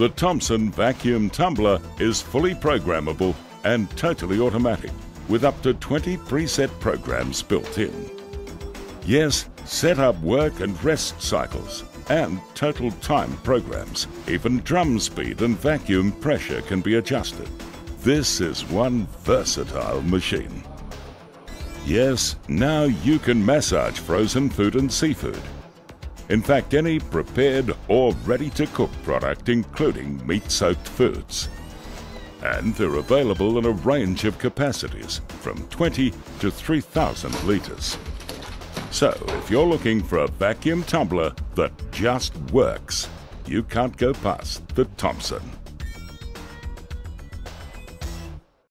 The Thompson vacuum tumbler is fully programmable and totally automatic with up to 20 preset programs built in. Yes, set up work and rest cycles and total time programs. Even drum speed and vacuum pressure can be adjusted. This is one versatile machine. Yes, now you can massage frozen food and seafood. In fact, any prepared or ready-to-cook product, including meat-soaked foods. And they're available in a range of capacities, from 20 to 3,000 litres. So, if you're looking for a vacuum tumbler that just works, you can't go past the Thompson.